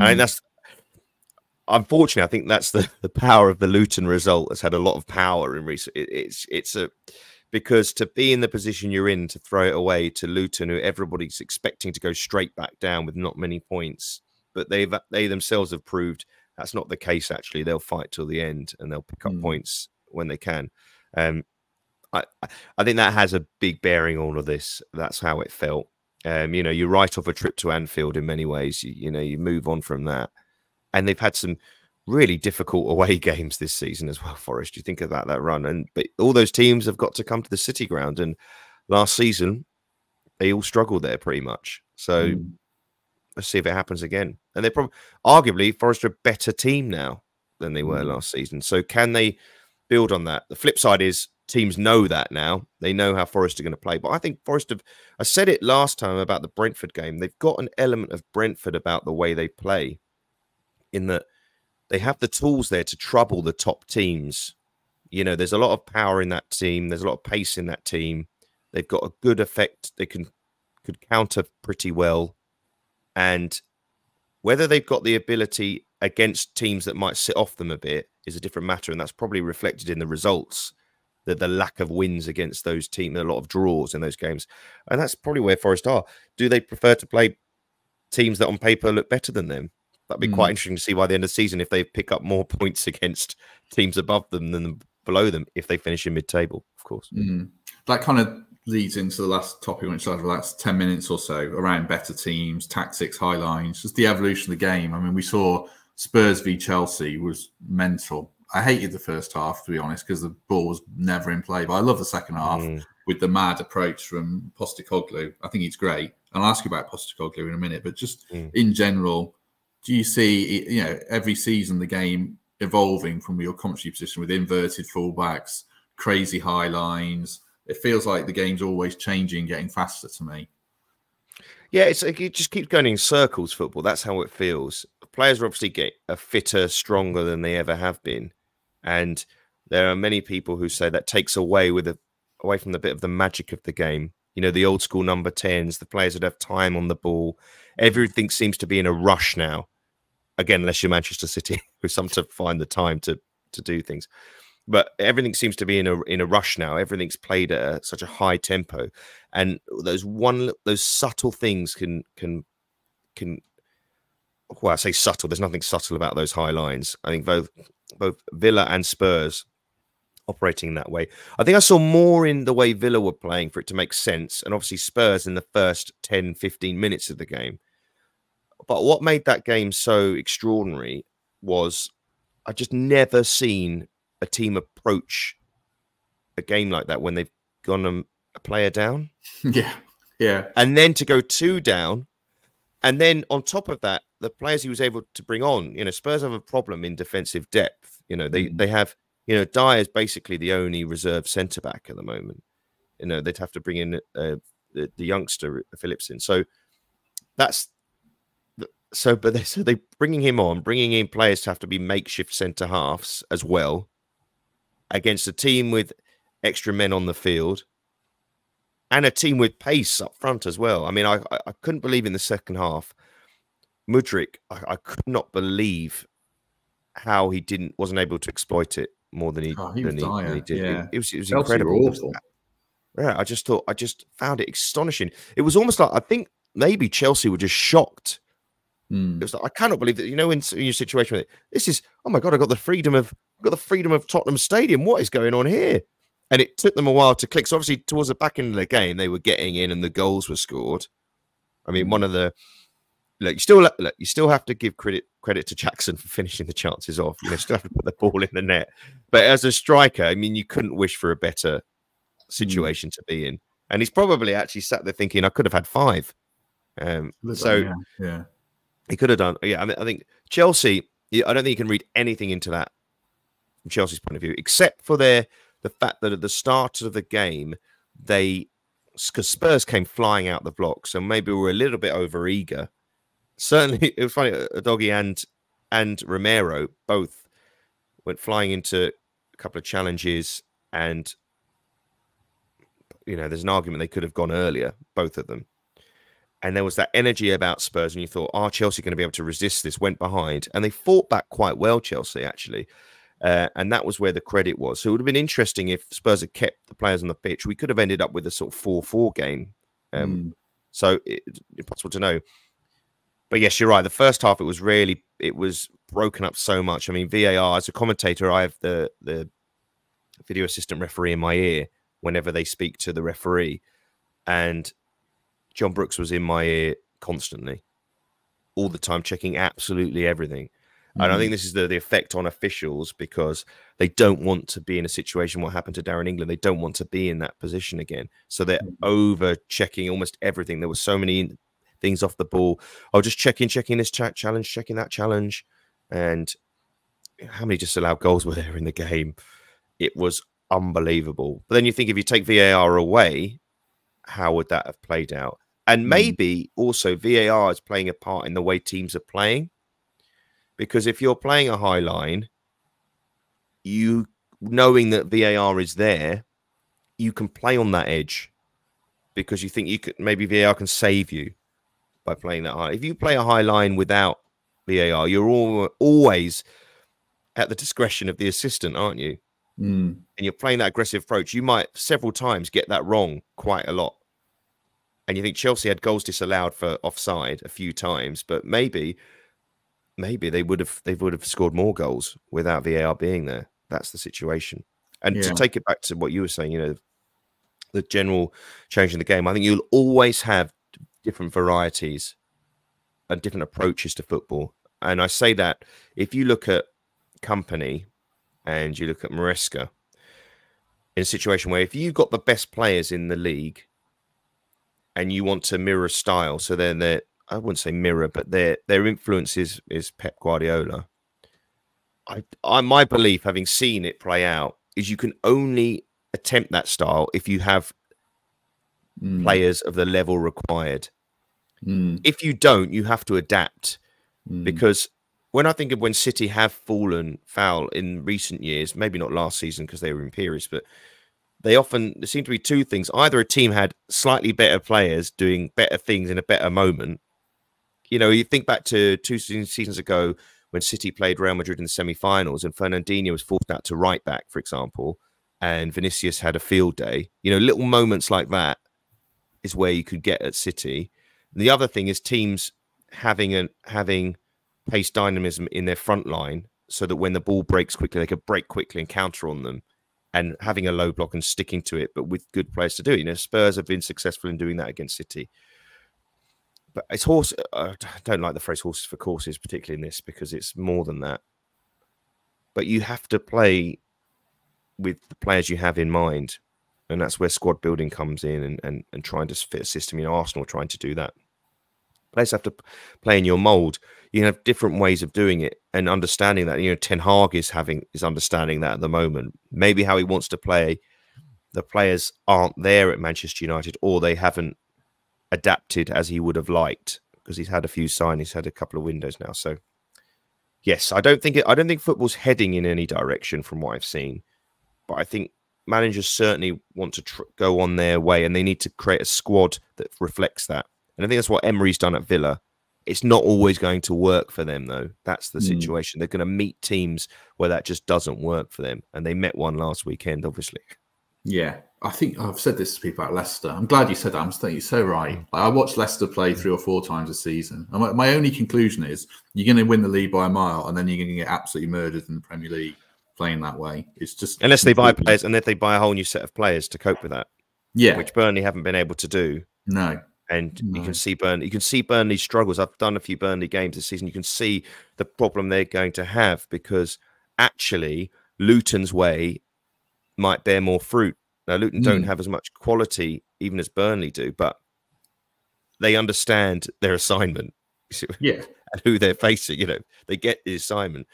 I Mm, think that's unfortunately. I think that's the, the power of the Luton result has had a lot of power in recent. It, it's it's a because to be in the position you're in to throw it away to Luton, who everybody's expecting to go straight back down with not many points, but they've they themselves have proved that's not the case. Actually, they'll fight till the end and they'll pick up Mm. points when they can. Um, I I- think that has a big bearing on all of this. That's how it felt. Um, you know, you write off a trip to Anfield in many ways. You, you know, you move on from that, and they've had some really difficult away games this season as well. Forest, you think about that run, and but all those teams have got to come to the City Ground, and last season they all struggled there pretty much. So mm, let's see if it happens again. And they're probably arguably Forest are a better team now than they were Mm. last season. So can they build on that? The flip side is teams know that now. They know how Forest are going to play. But I think Forest have I said it last time about the Brentford game. They've got an element of Brentford about the way they play, in that they have the tools there to trouble the top teams. You know, there's a lot of power in that team, there's a lot of pace in that team. They've got a good effect. They can could counter pretty well. And whether they've got the ability against teams that might sit off them a bit is a different matter. And that's probably reflected in the results, the, the lack of wins against those teams, a lot of draws in those games. And that's probably where Forest are. Do they prefer to play teams that on paper look better than them? That'd be quite interesting to see by the end of the season if they pick up more points against teams above them than below them if they finish in mid table, of course. mm. That kind of leads into the last topic, which is the last 10 minutes or so around better teams, tactics, high lines, just the evolution of the game. I mean, we saw Spurs v Chelsea was mental. I hated the first half, to be honest, because the ball was never in play. But I love the second half mm. with the mad approach from Postecoglou. I think he's great. And I'll ask you about Postecoglou in a minute. But just mm. in general, do you see, you know, every season the game evolving from your commentary position with inverted fullbacks, crazy high lines, it feels like the game's always changing, getting faster to me. Yeah, it just keeps going in circles. Football. That's how it feels. Players are obviously get a fitter, stronger than they ever have been, and there are many people who say that takes away with a, away from the bit of the magic of the game. You know, the old school number tens, the players that have time on the ball. Everything seems to be in a rush now. Again, unless you're Manchester City, who sometimes find the time to to do things but everything seems to be in a in a rush now. Everything's played at a, such a high tempo, and those one those subtle things can can can. Well, I say subtle. There's nothing subtle about those high lines. I think both both Villa and Spurs operating that way. I think I saw more in the way Villa were playing for it to make sense, and obviously Spurs in the first 10, 15 minutes of the game. But what made that game so extraordinary was I just never seen a team approach a game like that when they've gone a, a player down. Yeah. Yeah. And then to go two down. And then on top of that, the players he was able to bring on, you know, Spurs have a problem in defensive depth. You know, they, mm. they have, you know, Dier is basically the only reserve centre back at the moment. You know, they'd have to bring in uh, the, the youngster Phillipsen. So that's so, but they so they bringing him on, bringing in players to have to be makeshift centre halves as well against a team with extra men on the field and a team with pace up front as well. I mean, I, I, I couldn't believe in the second half, Mudryk, I, I, could not believe how he didn't wasn't able to exploit it more than he, oh, he, than he, than he did. Yeah. It, it was it was incredible. Yeah, I just thought I just found it astonishing. It was almost like I think maybe Chelsea were just shocked. Mm. It was like I cannot believe that you know in, in your situation with it. This is oh my god! I got the freedom of got the freedom of Tottenham Stadium. What is going on here? And it took them a while to click. So obviously, towards the back end of the game, they were getting in, and the goals were scored. I mean, one of the look, you still look, you still have to give credit credit to Jackson for finishing the chances off. You know, still have to put the ball in the net. But as a striker, I mean, you couldn't wish for a better situation mm. to be in. And he's probably actually sat there thinking, I could have had five. Um, so yeah, yeah, he could have done. Yeah, I mean, I think Chelsea. I don't think you can read anything into that from Chelsea's point of view, except for their the fact that at the start of the game they because Spurs came flying out the block, so maybe we were a little bit over eager. Certainly, it was funny. Uh, Doggy and and Romero both went flying into a couple of challenges, and you know, there's an argument they could have gone earlier, both of them. And there was that energy about Spurs, and you thought, are Chelsea going to be able to resist this? Went behind, and they fought back quite well, Chelsea, actually. Uh, and that was where the credit was. So it would have been interesting if Spurs had kept the players on the pitch. We could have ended up with a sort of 4 4 game. Um, mm. So it's impossible to know. But yes, you're right. The first half, it was really, it was broken up so much. I mean, VAR, as a commentator, I have the, the video assistant referee in my ear whenever they speak to the referee. And John Brooks was in my ear constantly, all the time, checking absolutely everything. And I think mm. this is the, the effect on officials because they don't want to be in a situation what happened to Darren England. They don't want to be in that position again. So they're mm. over checking almost everything. There were so many things off the ball. Oh, just checking, checking this chat challenge, checking that challenge. And how many disallowed goals were there in the game? It was unbelievable. But then you think if you take VAR away, how would that have played out? And mm. maybe also VAR is playing a part in the way teams are playing because if you're playing a high line, you knowing that VAR is there, you can play on that edge because you think you could maybe VAR can save you by playing that high. If you play a high line without VAR, you're all, always at the discretion of the assistant, aren't you? Mm. And you're playing that aggressive approach. You might several times get that wrong quite a lot. And you think Chelsea had goals disallowed for offside a few times, but maybe maybe they would have they would have scored more goals without VAR being there. That's the situation. And yeah. to take it back to what you were saying, you know, the general change in the game. I think you'll always have different varieties and different approaches to football. And I say that if you look at Kompany and you look at Maresca, in a situation where if you've got the best players in the league and you want to mirror style, so then they're I wouldn't say mirror, but their their influence is is Pep Guardiola. I, I my belief, having seen it play out, is you can only attempt that style if you have mm. players of the level required. Mm. If you don't, you have to adapt mm. because when I think of when City have fallen foul in recent years, maybe not last season because they were imperious, but they often there seem to be two things. Either a team had slightly better players doing better things in a better moment. You know, you think back to two seasons ago when City played Real Madrid in the semi-finals and Fernandinho was forced out to right back, for example, and Vinicius had a field day. You know, little moments like that is where you could get at City. And the other thing is teams having an having pace dynamism in their front line so that when the ball breaks quickly, they could break quickly and counter on them and having a low block and sticking to it, but with good players to do it. You know, Spurs have been successful in doing that against City. But it's horse. Uh, I don't like the phrase horses for courses, particularly in this, because it's more than that. But you have to play with the players you have in mind. And that's where squad building comes in and, and, and trying to fit a system. You know, Arsenal trying to do that. Players have to play in your mold. You have different ways of doing it and understanding that. You know, Ten Hag is having is understanding that at the moment. Maybe how he wants to play, the players aren't there at Manchester United, or they haven't adapted as he would have liked because he's had a few signings, had a couple of windows now. So, yes, I don't think it, I don't think football's heading in any direction from what I've seen, but I think managers certainly want to go on their way, and they need to create a squad that reflects that. And I think that's what Emery's done at Villa. It's not always going to work for them, though. That's the mm. situation. They're going to meet teams where that just doesn't work for them, and they met one last weekend, obviously. Yeah, I think I've said this to people at Leicester. I'm glad you said that. I'm saying you're so right. Hmm. Like, I watched Leicester play three or four times a season, and my, my only conclusion is you're going to win the league by a mile, and then you're going to get absolutely murdered in the Premier League playing that way. It's just unless they buy players, and if they buy a whole new set of players to cope with that. Yeah, which Burnley haven't been able to do. No, and no. you can see Burnley. You can see Burnley struggles. I've done a few Burnley games this season. You can see the problem they're going to have because actually Luton's way might bear more fruit now, Luton mm. don't have as much quality, even as Burnley do, but they understand their assignment. Yeah, and who they're facing. You know, they get the assignment.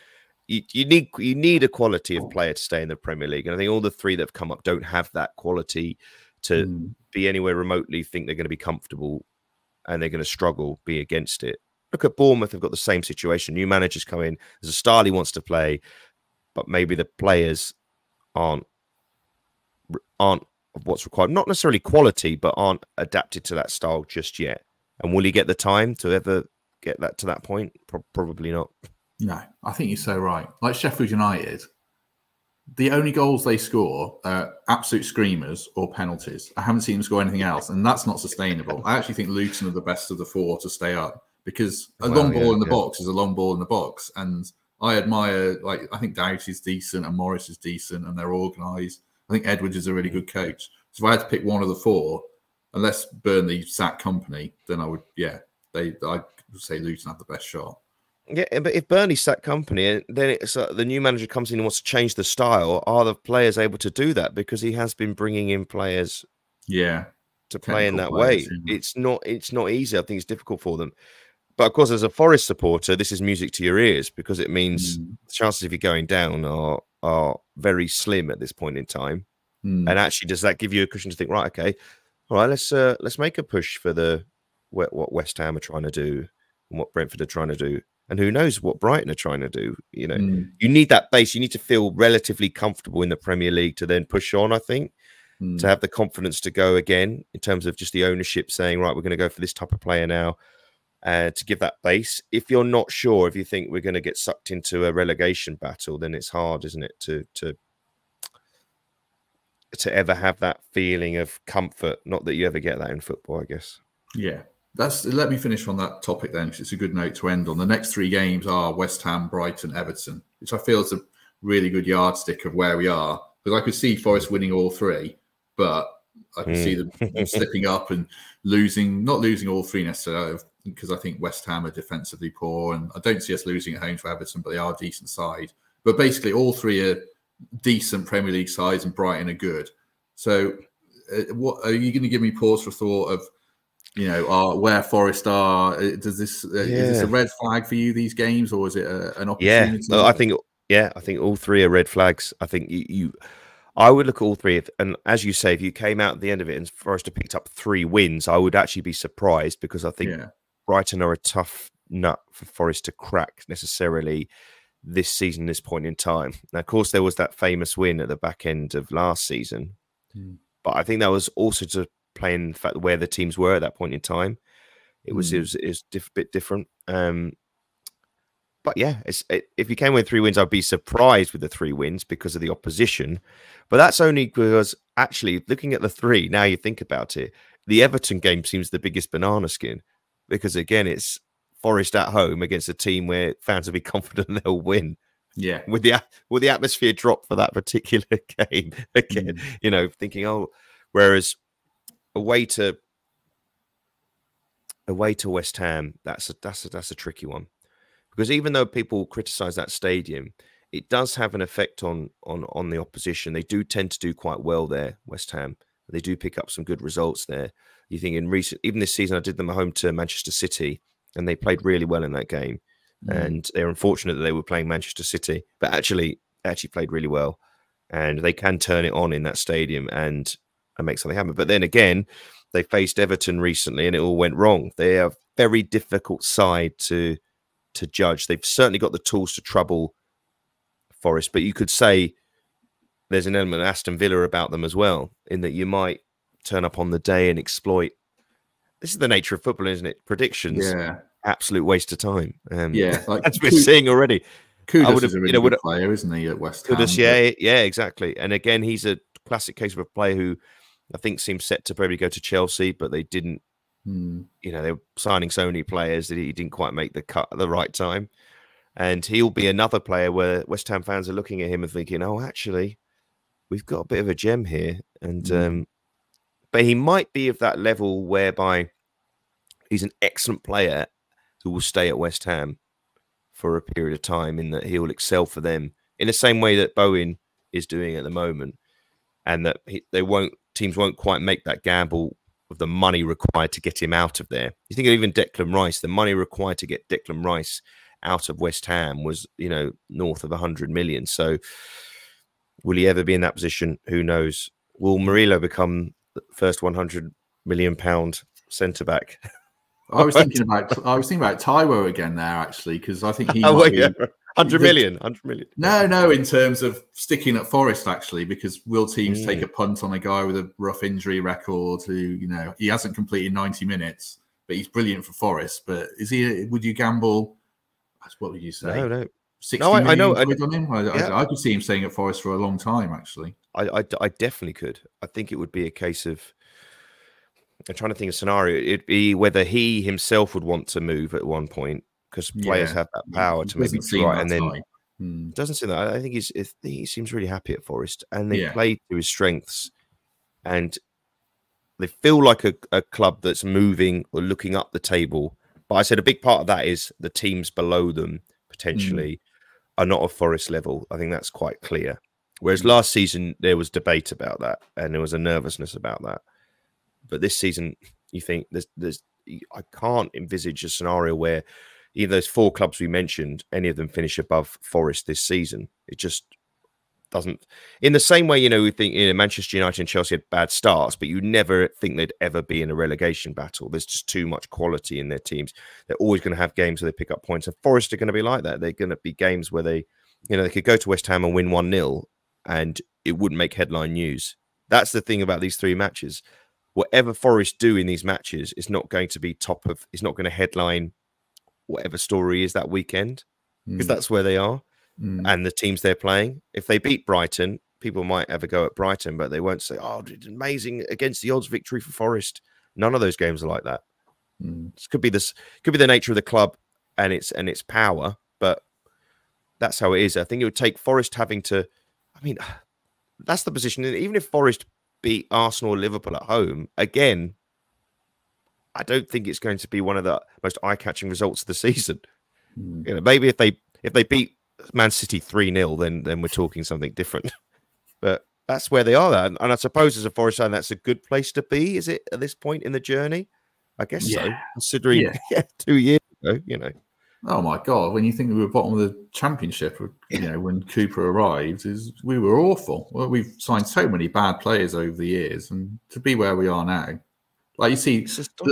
You, you need you need a quality of player to stay in the Premier League, and I think all the three that have come up don't have that quality to mm. be anywhere remotely think they're going to be comfortable, and they're going to struggle be against it. Look at Bournemouth; they've got the same situation. New managers come in. There's a style he wants to play, but maybe the players aren't aren't what's required. Not necessarily quality, but aren't adapted to that style just yet. And will he get the time to ever get that to that point? Pro- probably not. No, I think you're so right. Like Sheffield United, the only goals they score are absolute screamers or penalties. I haven't seen them score anything else, and that's not sustainable. I actually think Luton are the best of the four to stay up because a long ball yeah, in the yeah. box is a long ball in the box, and I admire like I think Doughty is decent and Morris is decent and they're organised. I think Edwards is a really good coach. So if I had to pick one of the four, unless Burnley sack Kompany, then I would, yeah, they I would say Luton have the best shot. Yeah, but if Burnley sat Kompany, then it's uh, the new manager comes in and wants to change the style. Are the players able to do that? Because he has been bringing in players, yeah, to play in that way. It's not it's not easy. I think it's difficult for them. But of course, as a Forest supporter, this is music to your ears because it means mm. the chances of you going down are are very slim at this point in time. Mm. And actually, does that give you a cushion to think, right? Okay, all right, let's uh, let's make a push for the what, what West Ham are trying to do and what Brentford are trying to do, and who knows what Brighton are trying to do. You know, mm. you need that base. You need to feel relatively comfortable in the Premier League to then push on. I think mm. to have the confidence to go again in terms of just the ownership saying, right, we're going to go for this type of player now uh, to give that base. If you're not sure, if you think we're going to get sucked into a relegation battle, then it's hard, isn't it, to to to ever have that feeling of comfort. Not that you ever get that in football, I guess. Yeah, that's. Let me finish on that topic then, because it's a good note to end on. The next three games are West Ham, Brighton, Everton, which I feel is a really good yardstick of where we are. Because I could see Forest winning all three, but I can mm. see them hmm. slipping up and losing, not losing all three necessarily, because I think West Ham are defensively poor, and I don't see us losing at home to Everton, but they are a decent side. But basically, all three are decent Premier League sides, and Brighton are good. So, uh, what are you going to give me pause for thought of? You know, are where Forest are? Uh, does this uh, yeah. is this a red flag for you these games, or is it a, an opportunity? Yeah, I think yeah, I think all three are red flags. I think you, you I would look at all three, and as you say, if you came out at the end of it and Forest had picked up three wins, I would actually be surprised because I think yeah. Brighton are a tough nut for Forest to crack necessarily this season, this point in time. Now, of course, there was that famous win at the back end of last season, mm. but I think that was also to play in the fact where the teams were at that point in time. It was mm. it was, it was a bit different. Um, but yeah, it, if you came with three wins, I'd be surprised with the three wins because of the opposition. But that's only because actually looking at the three, now you think about it, the Everton game seems the biggest banana skin because again, it's Forest at home against a team where fans will be confident they'll win. Yeah, with the with the atmosphere drop for that particular game again, mm. you know, thinking oh, whereas away to away to West Ham, that's a that's a that's a tricky one because even though people criticize that stadium, it does have an effect on on on the opposition. They do tend to do quite well there, West Ham. They do pick up some good results there. You think in recent, even this season, I did them at home to Manchester City, and they played really well in that game. Mm. And they're unfortunate that they were playing Manchester City, but actually, actually played really well. And they can turn it on in that stadium and and make something happen. But then again, they faced Everton recently, and it all went wrong. They are a very difficult side to to judge. They've certainly got the tools to trouble Forest, but you could say there's an element of Aston Villa about them as well, in that you might turn up on the day and exploit. This is the nature of football, isn't it? Predictions, yeah, absolute waste of time. Um, yeah, like as we're seeing already. Kudus is a really you know, good player, isn't he? At West Ham, Kudus, yeah, yeah, exactly. And again, he's a classic case of a player who I think seems set to probably go to Chelsea, but they didn't Hmm. You know, they were signing so many players that he didn't quite make the cut at the right time. And he'll be another player where West Ham fans are looking at him and thinking, oh, actually, we've got a bit of a gem here. And, hmm. um, but he might be of that level whereby he's an excellent player who will stay at West Ham for a period of time in that he'll excel for them in the same way that Bowen is doing at the moment. And that he, they won't, teams won't quite make that gamble of the money required to get him out of there. You think of even Declan Rice, the money required to get Declan Rice out of West Ham was, you know, north of 100 million. So will he ever be in that position? Who knows? Will Murillo become the first 100 million pound centre back? I was thinking about I was thinking about Taiwo again there actually because I think he oh, yeah. be, 100 million, 100 million. No, no, in terms of sticking at Forest, actually, because will teams mm. take a punt on a guy with a rough injury record who, you know, he hasn't completed 90 minutes, but he's brilliant for Forest. But is he, would you gamble? That's what would you say? No, no. 60 no, I, I know. I, on him? I, yeah. I, I, could see him staying at Forest for a long time, actually. I, I, I definitely could. I think it would be a case of, I'm trying to think of a scenario. It'd be whether he himself would want to move at one point because players yeah. have that power to maybe try and then hmm. doesn't seem that. I think he's he seems really happy at Forest and they yeah. play to his strengths and they feel like a, a club that's moving or looking up the table. But I said a big part of that is the teams below them potentially mm. are not of Forest level. I think that's quite clear. Whereas mm. last season there was debate about that and there was a nervousness about that. But this season, you think there's there's I can't envisage a scenario where either those four clubs we mentioned, any of them finish above Forest this season. It just doesn't. In the same way, you know, we think you know, Manchester United and Chelsea had bad starts, but you never think they'd ever be in a relegation battle. There's just too much quality in their teams. They're always going to have games where they pick up points, and Forest are going to be like that. They're going to be games where they, you know, they could go to West Ham and win one 0 and it wouldn't make headline news. That's the thing about these three matches. Whatever Forest do in these matches is not going to be top of. It's not going to headline whatever story is that weekend because mm. that's where they are mm. and the teams they're playing. If they beat Brighton, people might ever go at Brighton, but they won't say, "Oh, it's amazing against the odds victory for Forest." None of those games are like that. Mm. This could be this could be the nature of the club and its and its power, but that's how it is. I think it would take Forest having to. I mean, that's the position. Even if Forest beat Arsenal or Liverpool at home, again, I don't think it's going to be one of the most eye-catching results of the season. Mm. You know, maybe if they if they beat Man City 3 0, then then we're talking something different. but that's where they are. And, and I suppose as a Forest fan, that's a good place to be, is it, at this point in the journey? I guess yeah. so, considering yeah. yeah. two years ago, you know. Oh my god! When you think we were bottom of the championship, uh, you know, when Cooper arrived, is we were awful. Well, we've signed so many bad players over the years, and to be where we are now, like you see,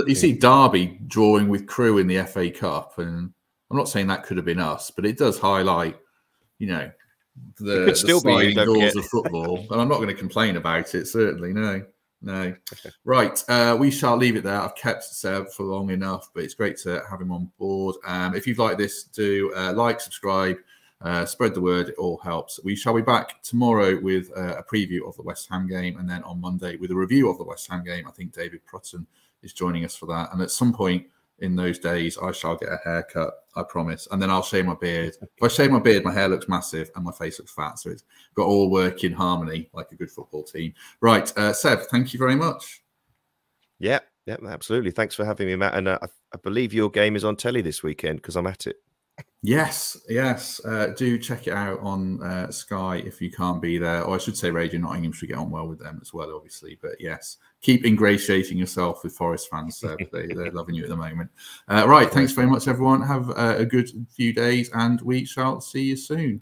you see Derby drawing with Crewe in the FA Cup, and I'm not saying that could have been us, but it does highlight, you know, the, the still be, doors of football. and I'm not going to complain about it. Certainly, no, no. right, uh, we shall leave it there. I've kept Seb for long enough, but it's great to have him on board. Um, if you've liked this, do uh, like, subscribe. Uh, spread the word, it all helps. We shall be back tomorrow with uh, a preview of the West Ham game, and then on Monday with a review of the West Ham game. I think David Prutton is joining us for that. And at some point, in those days, I shall get a haircut. I promise. And then I'll shave my beard. If I shave my beard, my hair looks massive and my face looks fat. So it's got all work in harmony like a good football team. Right, uh, Seb, thank you very much. Yeah, yeah, absolutely. Thanks for having me, Matt. And uh, I, I believe your game is on telly this weekend because I'm at it. Yes, yes. Uh, do check it out on uh, Sky if you can't be there. Or I should say Radio Nottingham should get on well with them as well, obviously. But yes, keep ingratiating yourself with Forest fans. They, are loving you at the moment. Uh, right. Thanks very much, everyone. Have uh, a good few days and we shall see you soon.